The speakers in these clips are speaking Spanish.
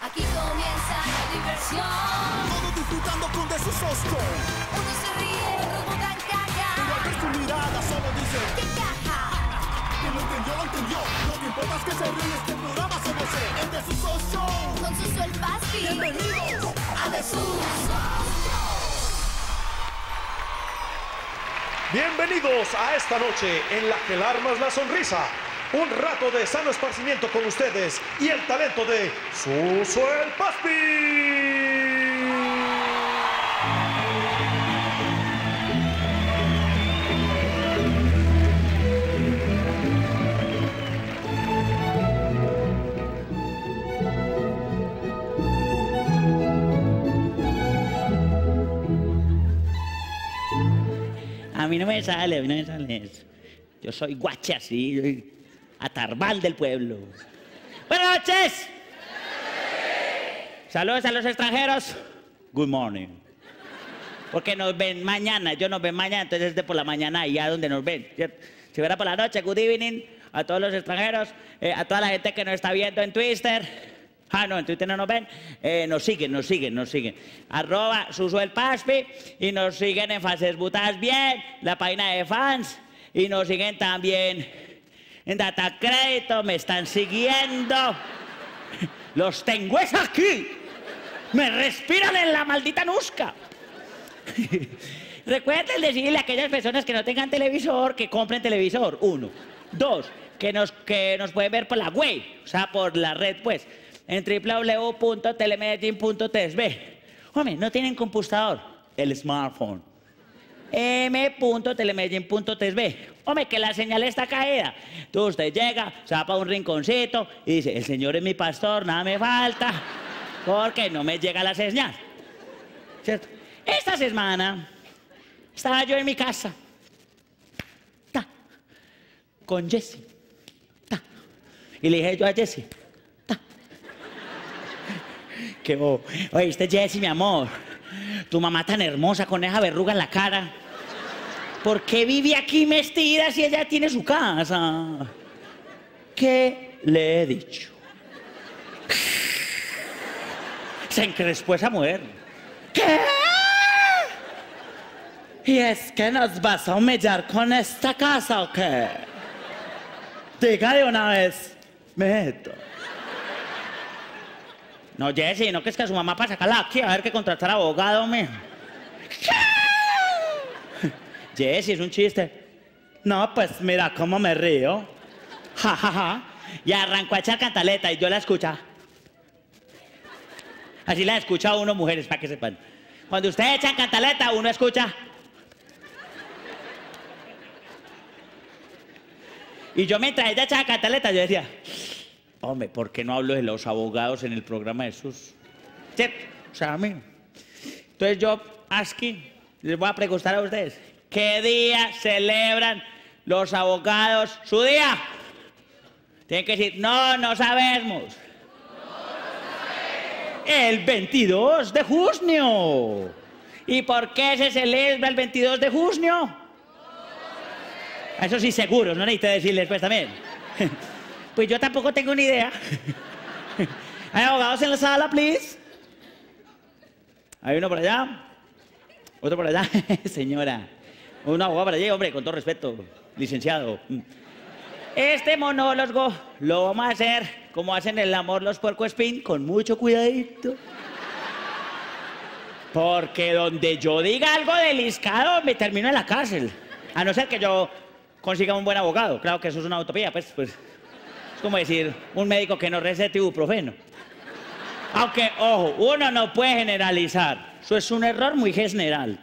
Aquí comienza la diversión. Todos disfrutando con The Sus. Uno se ríe, otro botan Pero caca. al ver su mirada solo dice ¡Qué caja! que lo entendió, lo entendió. Lo que importa es que se ríe este programa se goce. En The Sus Show. Con Suso el Paspi. Bienvenidos a Jesús. Bienvenidos a esta noche en la que el arma es la sonrisa. Un rato de sano esparcimiento con ustedes y el talento de Suso el Paspi. A mí no me sale, a mí no me sale eso. Yo soy guache así, soy atarbal del pueblo. Buenas noches. Saludos a los extranjeros. Good morning. Porque nos ven mañana, ellos nos ven mañana, entonces es de por la mañana allá donde nos ven. Si fuera por la noche, good evening a todos los extranjeros, eh, a toda la gente que nos está viendo en Twitter. Ah, no, en Twitter no nos ven. Eh, nos siguen, nos siguen, nos siguen. Arroba Suso el Paspi y nos siguen en Butas Bien, la página de fans. Y nos siguen también en Data Crédito, me están siguiendo. Los tengo es aquí. Me respiran en la maldita nusca. Recuerden decirle a aquellas personas que no tengan televisor que compren televisor. Uno. Dos, que nos, que nos pueden ver por la web, o sea, por la red, pues, en www.telemedellin.tsb. Hombre, no tienen computador, el smartphone. m.telemedellin.tsb. Hombre, que la señal está caída. Entonces usted llega, se va para un rinconcito y dice, el Señor es mi pastor, nada me falta, porque no me llega la señal. ¿Cierto? Esta semana estaba yo en mi casa. Ta, con Jesse. Ta. Y le dije yo a Jesse. Ta. Que bo- oíste, Jesse, mi amor. Tu mamá tan hermosa con esa verruga en la cara. ¿Por qué vive aquí vestida si ella tiene su casa? ¿Qué le he dicho? Se encrespó esa mujer. ¿Qué? ¿Y es que nos vas a humillar con esta casa o qué? Diga de una vez, meto. No, Jessy, no que es que a su mamá para sacarla aquí a ver que contratar abogado, me. Jessy, es un chiste. No, pues mira cómo me río. Ja, ja, ja. Y arrancó a echar cantaleta y yo la escucha. Así la escucha uno, mujeres, para que sepan. Cuando ustedes echan cantaleta, uno escucha. Y yo mientras ella echaba cantaleta, yo decía, hombre, ¿por qué no hablo de los abogados en el programa de sus? O sea, a mí. Entonces yo, aquí, les voy a preguntar a ustedes, ¿qué día celebran los abogados su día? Tienen que decir, no, no sabemos. El 22 de junio. ¿Y por qué se celebra el 22 de junio? Eso sí, seguro, no necesito decirles pues también. Pues yo tampoco tengo ni idea. ¿Hay abogados en la sala, please? Hay uno por allá. Otro por allá. Señora. Un abogado por allí, hombre, con todo respeto. Licenciado. Este monólogo lo vamos a hacer como hacen el amor los puerco espín, con mucho cuidadito. Porque donde yo diga algo deliscado, me termino en la cárcel. A no ser que yo consiga un buen abogado. Claro que eso es una utopía, pues. pues es como decir, un médico que no recete ibuprofeno. Aunque, ojo, uno no puede generalizar. Eso es un error muy general.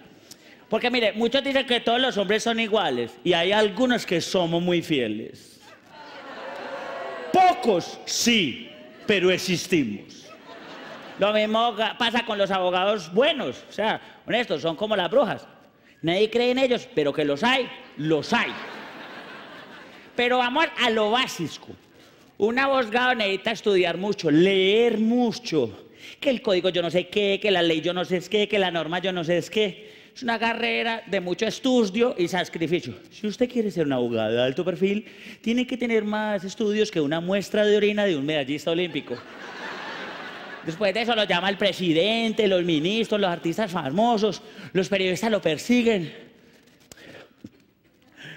Porque mire, muchos dicen que todos los hombres son iguales y hay algunos que somos muy fieles. Pocos, sí, pero existimos. Lo mismo pasa con los abogados buenos, o sea, honestos, son como las brujas. Nadie cree en ellos, pero que los hay, los hay. Pero vamos a lo básico. Un abogado necesita estudiar mucho, leer mucho. Que el código yo no sé qué, que la ley yo no sé qué, que la norma yo no sé qué. Es una carrera de mucho estudio y sacrificio. Si usted quiere ser un abogado de alto perfil, tiene que tener más estudios que una muestra de orina de un medallista olímpico. Después de eso lo llama el presidente, los ministros, los artistas famosos, los periodistas lo persiguen.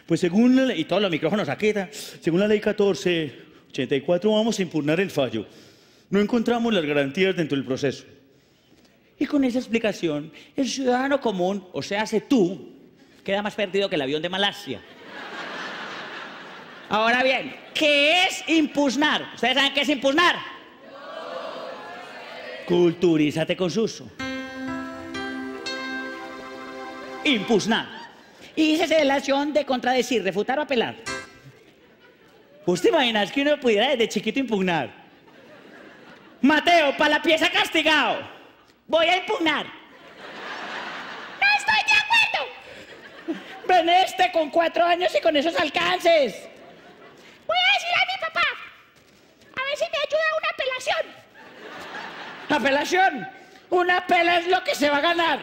Pues según la ley, y todos los micrófonos aquí, según la ley 1484 vamos a impugnar el fallo. No encontramos las garantías dentro del proceso. Y con esa explicación, el ciudadano común, o sea, hace tú, queda más perdido que el avión de Malasia. Ahora bien, ¿qué es impugnar? ¿Ustedes saben qué es impugnar? Culturízate con su uso. Impugnar. Y dice relación de contradecir, refutar o apelar. ¿Usted imagina que uno pudiera desde chiquito impugnar? Mateo, para la pieza castigado. Voy a impugnar. ¡No estoy de acuerdo! Ven este con cuatro años y con esos alcances. Voy a decir a mi papá. A ver si me ayuda una apelación. Apelación. Una pela es lo que se va a ganar.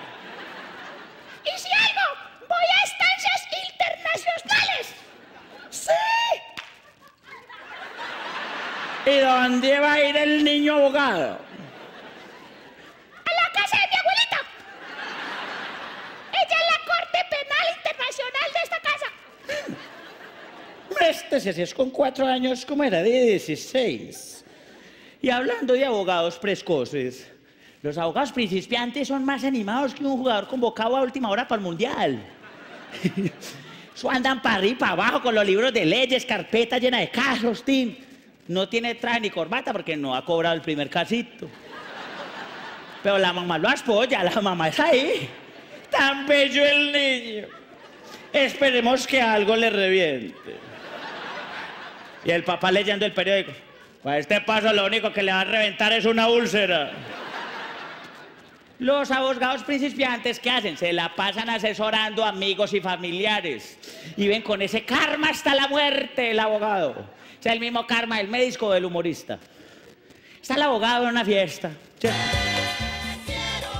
¿Y si algo? Voy a estancias internacionales. Sí. ¿Y dónde va a ir el niño abogado? A la casa de mi abuelita. Ella es la Corte Penal Internacional de esta casa. Este si es con cuatro años, como era de 16. Y hablando de abogados precoces, los abogados principiantes son más animados que un jugador convocado a última hora para el mundial. Eso andan para arriba y para abajo con los libros de leyes, carpeta llena de casos, Tim. No tiene traje ni corbata porque no ha cobrado el primer casito. Pero la mamá lo apoya, la mamá es ahí. Tan bello el niño. Esperemos que algo le reviente. Y el papá leyendo el periódico. A este paso lo único que le va a reventar es una úlcera. Los abogados principiantes, ¿qué hacen? Se la pasan asesorando amigos y familiares. Y ven con ese karma hasta la muerte el abogado. Es el mismo karma del médico o del humorista. Está el abogado en una fiesta. ¿sí?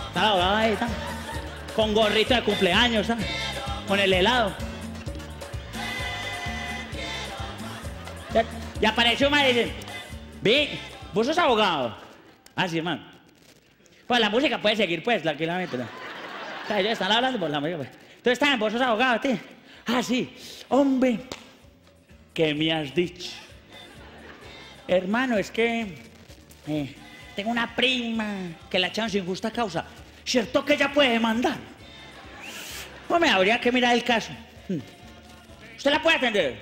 Está el abogado ahí, está. Con gorrito de cumpleaños, ¿está? Con el helado. Y apareció un y dice, vi, vos sos abogado. Ah, sí, man. Pues la música puede seguir, pues, tranquilamente. ¿no? O sea, ellos están hablando por la música, pues. Entonces, están, vos sos abogado, tío. Ah, sí. Hombre, ¿qué me has dicho? Hermano, es que eh, tengo una prima que la echaron sin justa causa. ¿Cierto que ella puede demandar? Hombre, habría que mirar el caso. Hmm. ¿Usted la puede atender?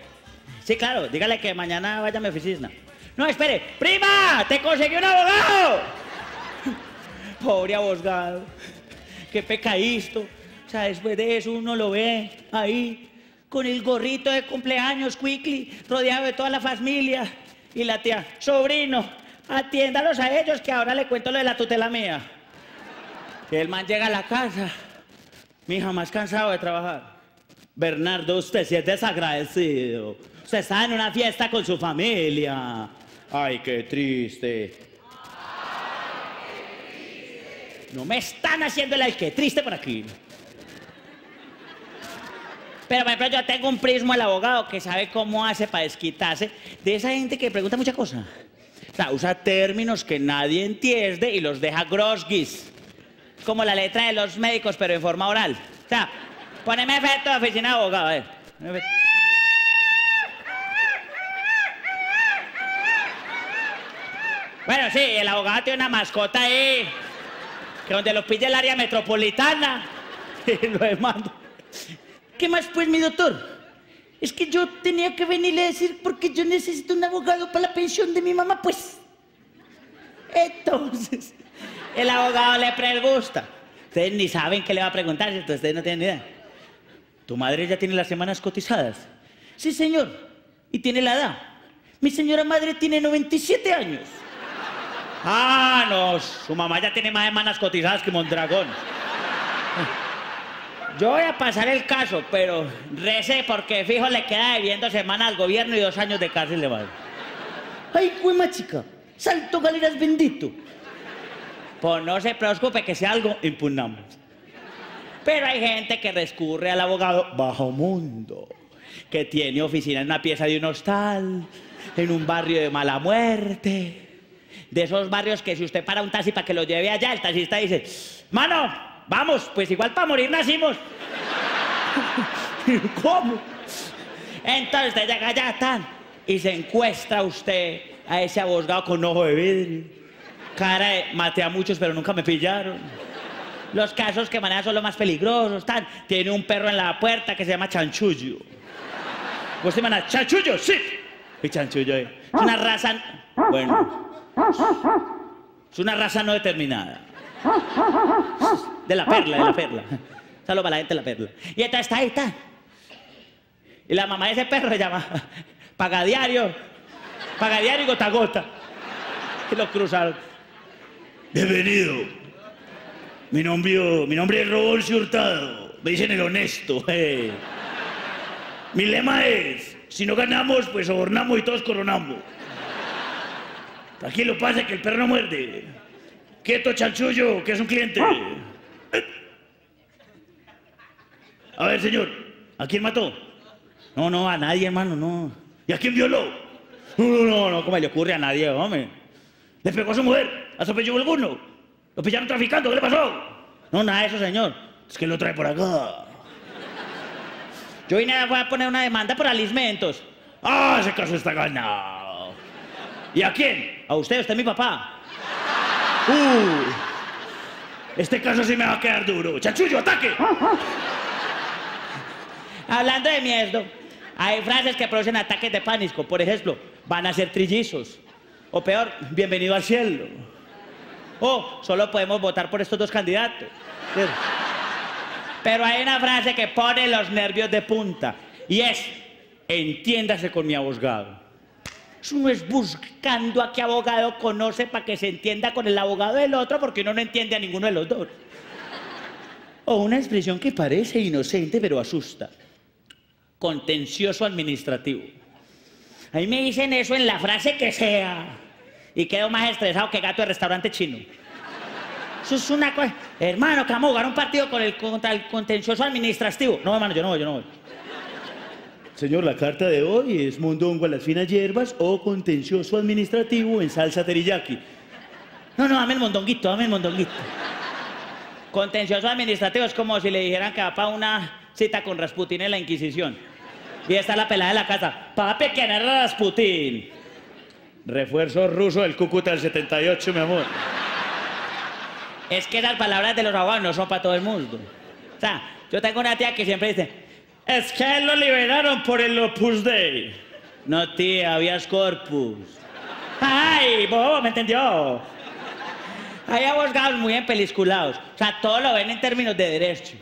Sí, claro, dígale que mañana vaya a mi oficina. No, espere, prima, te conseguí un abogado. Pobre abogado, qué pecadito. O sea, después de eso uno lo ve ahí, con el gorrito de cumpleaños, quickly, rodeado de toda la familia. Y la tía, sobrino, atiéndalos a ellos que ahora le cuento lo de la tutela mía. Que el man llega a la casa, mi hija más cansado de trabajar. Bernardo, usted sí es desagradecido. Usted está en una fiesta con su familia. Ay, qué triste. No me están haciendo el ay, qué triste por aquí. Pero, por ejemplo, yo tengo un prismo el abogado que sabe cómo hace para desquitarse de esa gente que pregunta muchas cosas. O sea, usa términos que nadie entiende y los deja grosguis. Como la letra de los médicos, pero en forma oral. O sea, poneme efecto de oficina de abogado. Bueno, sí, el abogado tiene una mascota ahí, que donde lo pide el área metropolitana, y lo. ¿Qué más pues, mi doctor? Es que yo tenía que venirle a decir porque yo necesito un abogado para la pensión de mi mamá, pues. Entonces, el abogado le pregunta. Ustedes ni saben qué le va a preguntar, ¿cierto? Ustedes no tienen ni idea. ¿Tu madre ya tiene las semanas cotizadas? Sí, señor. ¿Y tiene la edad? Mi señora madre tiene 97 años. Ah, no, su mamá ya tiene más semanas cotizadas que Mondragón. Yo voy a pasar el caso, pero rece porque fijo le queda debiendo semana al gobierno y dos años de cárcel de madre. Ay, cuema chica, salto galeras bendito. Pues no se preocupe que sea algo, impugnamos. Pero hay gente que recurre al abogado bajo mundo, que tiene oficina en una pieza de un hostal, en un barrio de mala muerte. De esos barrios que si usted para un taxi para que lo lleve allá, el taxista dice, mano, vamos, pues igual para morir nacimos. ¿Cómo? Entonces usted llega allá tan y se encuestra usted a ese abogado con ojo de vidrio. Cara de maté a muchos pero nunca me pillaron. Los casos que maneja son los más peligrosos. Tan. Tiene un perro en la puerta que se llama chanchullo. ¿Vos te manejas? ¡Chanchullo! ¡Sí! Y chanchullo es una raza... Bueno. Es una raza no determinada. De la perla, de la perla. Saludos para la gente de la perla. Y esta está ahí, está. Y la mamá de ese perro se llama Pagadiario. Pagadiario y gota a gota. Y lo cruzaron. Bienvenido. Mi nombre, mi nombre es Rodolfo Hurtado. Me dicen el honesto. eh. Mi lema es, si no ganamos, pues sobornamos y todos coronamos. Aquí lo pasa que el perro no muerde. Quieto, chanchullo, que es un cliente. A ver, señor, ¿a quién mató? No, no, a nadie, hermano, no. ¿Y a quién violó? No, no, no, no, ¿cómo le ocurre a nadie, hombre? ¿Le pegó a su mujer? ¿Atropelló a alguno? ¿Lo pillaron traficando? ¿Qué le pasó? No, nada de eso, señor. Es que lo trae por acá. Yo vine a poner una demanda por alimentos. ¡Ah, ese caso está ganado! ¿Y a quién? A usted, usted es mi papá. Este caso sí me va a quedar duro. ¡Chanchullo, ataque! Hablando de miedo, hay frases que producen ataques de pánico. Por ejemplo, van a ser trillizos. O peor, bienvenido al cielo. O solo podemos votar por estos dos candidatos. Pero hay una frase que pone los nervios de punta. Y es, entiéndase con mi abogado. Eso no es buscando a qué abogado conoce para que se entienda con el abogado del otro porque uno no entiende a ninguno de los dos. O una expresión que parece inocente pero asusta. Contencioso administrativo. A mí me dicen eso en la frase que sea. Y quedo más estresado que gato de restaurante chino. Eso es una cosa. Hermano, que vamos a jugar un partido con el, contra el contencioso administrativo. No, hermano, yo no voy, yo no voy. Señor, la carta de hoy es mondongo a las finas hierbas o contencioso administrativo en salsa teriyaki. No, no, dame el mondonguito, dame el mondonguito. Contencioso administrativo es como si le dijeran que va para una cita con Rasputín en la Inquisición. Y está la pelada de la casa. Papi, ¿quién es Rasputín? Refuerzo ruso del Cúcuta del 78, mi amor. Es que las palabras de los abogados no son para todo el mundo. O sea, yo tengo una tía que siempre dice, es que a él lo liberaron por el Opus Dei. No, tía, habías corpus. ¡Ay, bobo, me entendió! Hay abogados muy empelisculados. O sea, todo lo ven en términos de derecho.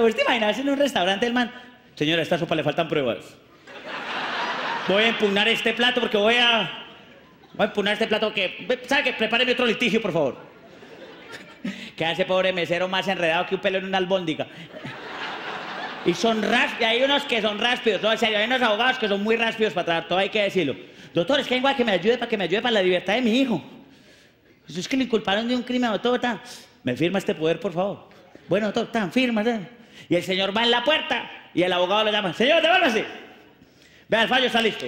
¿vos te imaginas en un restaurante el man? Señora, a esta sopa le faltan pruebas. Voy a impugnar este plato porque voy a... Voy a impugnar este plato que... ¿Sabe qué? Prepáreme otro litigio, por favor. Queda ese pobre mesero más enredado que un pelo en una albóndiga. Y son rápidos, hay unos que son rápidos, no, en hay unos abogados que son muy rápidos para tratar, todo hay que decirlo. Doctor, es que igual que me ayude para que me ayude para la libertad de mi hijo. Es que le inculparon de un crimen, doctor, tan. Me firma este poder, por favor. Bueno, doctor, tan, firma. Y el señor va en la puerta y el abogado le llama, señor, devuélvase. Vea, el fallo está listo.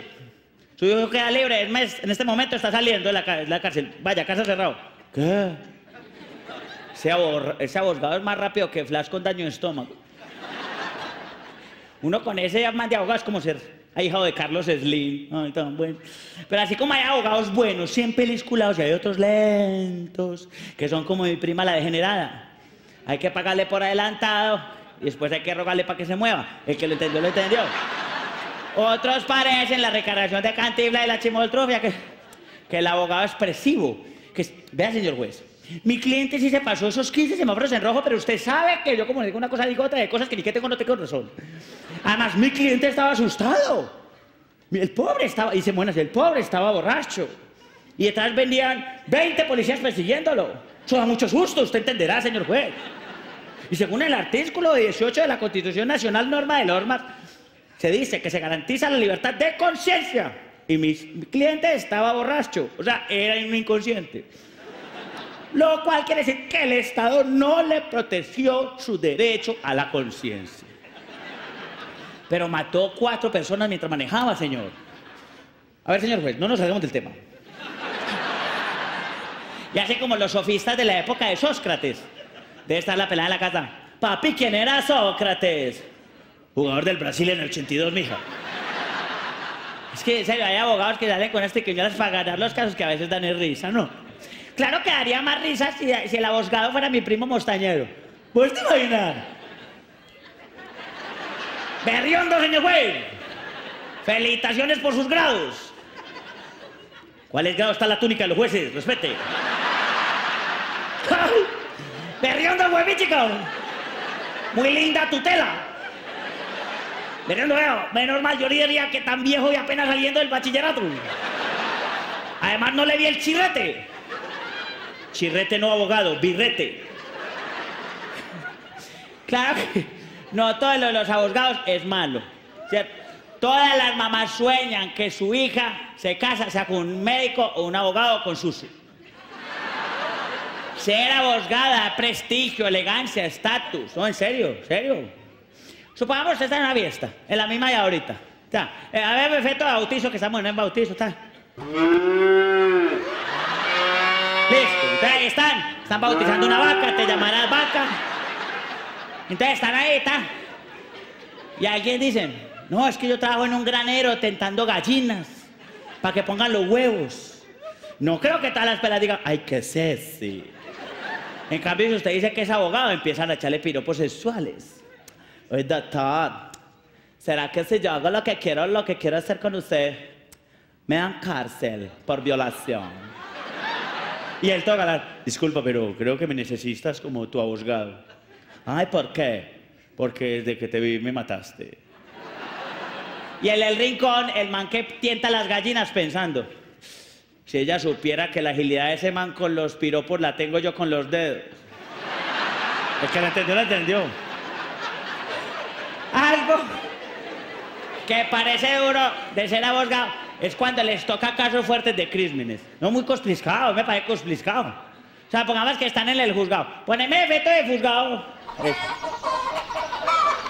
Su hijo queda libre, en este momento está saliendo de la, la cárcel. Vaya, casa cerrado. ¿Qué? Ese abogado es más rápido que Flash con daño de estómago. Uno con ese man de abogados como ser ahijado de Carlos Slim. Ay, tan bueno. Pero así como hay abogados buenos, siempre pelisculados, y hay otros lentos, que son como mi prima la degenerada. Hay que pagarle por adelantado y después hay que rogarle para que se mueva. El que lo entendió, lo entendió. Otros parecen la recargación de Cantibla y la chimoltrofia, que, que el abogado expresivo. Que, vea, señor juez, mi cliente sí se pasó esos 15 semáforos en rojo, pero usted sabe que yo como digo una cosa, digo otra, de cosas que ni que tengo no tengo razón. Además, mi cliente estaba asustado. El pobre estaba, dice, bueno, el pobre estaba borracho. Y detrás venían 20 policías persiguiéndolo. Eso da mucho susto, usted entenderá, señor juez. Y según el artículo 18 de la Constitución Nacional Norma de Normas, se dice que se garantiza la libertad de conciencia. Y mi cliente estaba borracho, o sea, era un inconsciente. Lo cual quiere decir que el Estado no le protegió su derecho a la conciencia. Pero mató cuatro personas mientras manejaba, señor. A ver, señor juez, no nos salgamos del tema. Y así como los sofistas de la época de Sócrates. Debe estar la pelada en la casa. Papi, ¿quién era Sócrates? Jugador del Brasil en el 82, mija. Es que, en serio, hay abogados que salen con este que para ganar los casos que a veces dan risa, ¿no? Claro que daría más risa si, el abogado fuera mi primo mostañero. ¿Puedes te imaginar? Berriondo, señor juez. Felicitaciones por sus grados. ¿Cuáles grados está la túnica de los jueces? Respete. Berriondo, hueví, chico. Muy linda tutela. Berriondo, veo. Menos mal, yo diría que tan viejo y apenas saliendo del bachillerato. Además, no le vi el chirrete. Chirrete no abogado, birrete. Claro que no todos lo de los abogados es malo. ¿cierto? Todas las mamás sueñan que su hija se casa, sea con un médico o un abogado con sushi. Ser abogada, prestigio, elegancia, estatus. No, en serio, en serio. Supongamos que está en una fiesta, en la misma de ahorita. Está. Eh, a ver, efecto de bautizo, que estamos en el bautizo, está. Listo, ahí están. Están bautizando una vaca, te llamarás vaca. Entonces están ahí, está. Y alguien dicen, no, es que yo trabajo en un granero tentando gallinas para que pongan los huevos. No creo que todas las pelas digan, ay, qué sexy. En cambio, si usted dice que es abogado, empiezan a echarle piropos sexuales. Oye, doctor, ¿será que si yo hago lo que quiero, lo que quiero hacer con usted, me dan cárcel por violación? Y él toca la... Disculpa, pero creo que me necesitas como tu abogado. Ay, ¿por qué? Porque desde que te vi me mataste. Y en el rincón, el man que tienta las gallinas pensando. Si ella supiera que la agilidad de ese man con los piropos la tengo yo con los dedos. El que la entendió, la entendió. Algo que parece duro de ser abogado es cuando les toca casos fuertes de crímenes. No muy cosplicados, me parece cosplicados. O sea, pongamos que están en el juzgado. Poneme efecto de juzgado.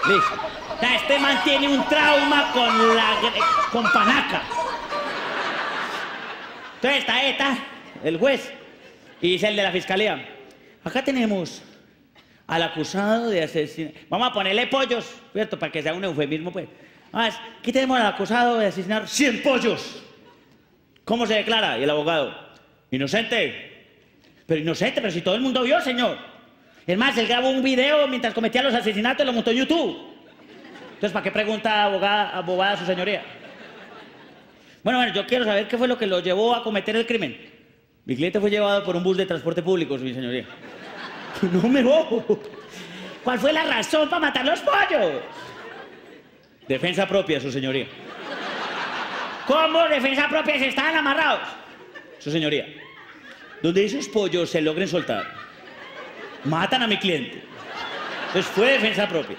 Listo. O sea, este man tiene un trauma con la con panaca. Entonces está está el juez y dice el de la fiscalía. Acá tenemos al acusado de asesinar. Vamos a ponerle pollos, ¿cierto? Para que sea un eufemismo, pues. Vamos, aquí tenemos al acusado de asesinar 100 pollos. ¿Cómo se declara? Y el abogado, inocente. Pero inocente, pero si todo el mundo vio, señor. Es más, él grabó un video mientras cometía los asesinatos y lo montó en YouTube. Entonces, ¿para qué pregunta abogada, abogada su señoría? Bueno, bueno, yo quiero saber qué fue lo que lo llevó a cometer el crimen. Mi cliente fue llevado por un bus de transporte público, mi señoría. No me bobo. ¿Cuál fue la razón para matar los pollos? Defensa propia, su señoría. ¿Cómo defensa propia si estaban amarrados? Su señoría. Donde esos pollos se logren soltar, matan a mi cliente. Entonces fue defensa propia.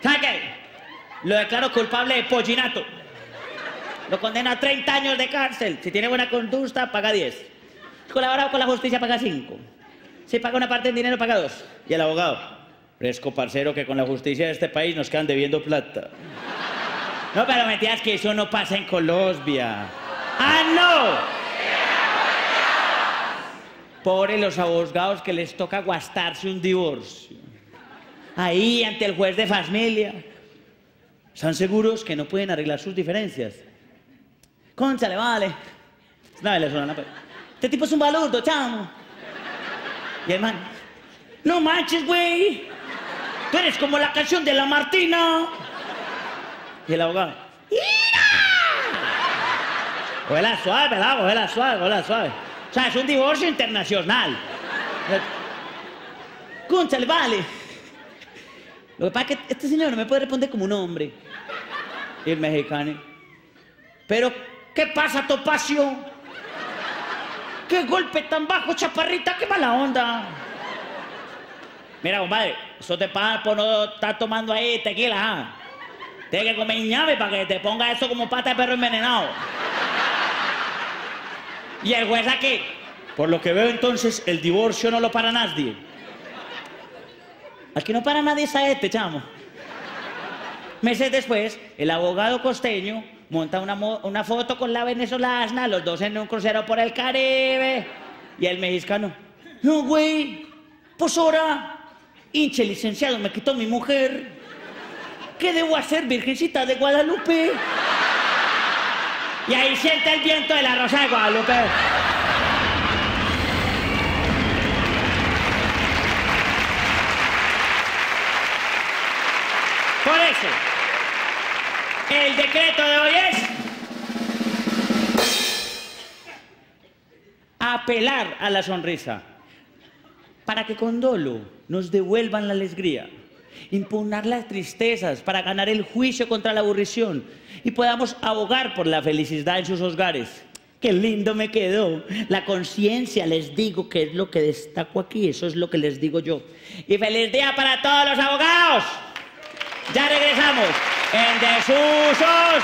¿Sabe qué? Lo declaro culpable de pollinato. Lo condena a 30 años de cárcel. Si tiene buena conducta, paga 10. Si colabora con la justicia, paga 5. Si paga una parte en dinero, paga 2. Y el abogado, fresco parcero que con la justicia de este país nos quedan debiendo plata. No, pero mentiras que eso no pasa en Colombia. ¡Ah, no! Pobres los abogados que les toca gastarse un divorcio. Ahí, ante el juez de familia. ¿Están seguros que no pueden arreglar sus diferencias? Cónchale, vale. No, le suena la pe- Este tipo es un balurdo, chamo. Y el man, no manches, güey. Tú eres como la canción de la Martina. Y el abogado, ¡Ira! Cógela suave, ¿verdad? Cógela suave, cógela suave. O sea, es un divorcio internacional. Cónchale, vale. Lo que pasa es que este señor no me puede responder como un hombre. Y el mexicano. Pero, ¿qué pasa, Topacio? ¿Qué golpe tan bajo, chaparrita? ¡Qué mala onda! Mira, compadre, eso te pasa por no estar tomando ahí tequila, ¿ah? Tienes que comer ñave para que te ponga eso como pata de perro envenenado. Y el juez aquí. Por lo que veo entonces, el divorcio no lo para nadie. Aquí no para nadie es a este, chamo. Meses después, el abogado costeño monta una, una foto con la venezolana, los dos en un crucero por el Caribe. Y el mexicano, no, güey, pues ahora, hinche licenciado, me quitó mi mujer. ¿Qué debo hacer, Virgencita de Guadalupe? Y ahí siente el viento de la Rosa de Guadalupe. Por eso, el decreto de hoy es apelar a la sonrisa para que con dolo nos devuelvan la alegría, impugnar las tristezas para ganar el juicio contra la aburrición y podamos abogar por la felicidad en sus hogares. Qué lindo me quedó. La conciencia, les digo que es lo que destaco aquí, eso es lo que les digo yo. Y feliz día para todos los abogados. Ya regresamos en Desusos.